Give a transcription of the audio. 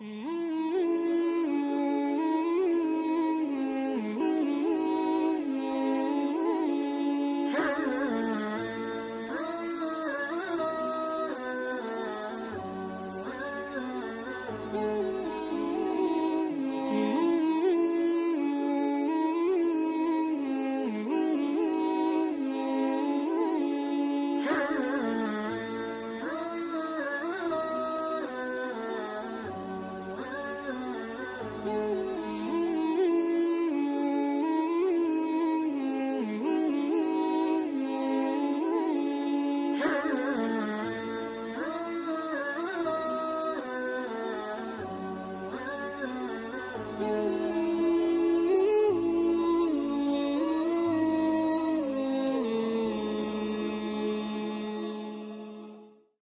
Hmm.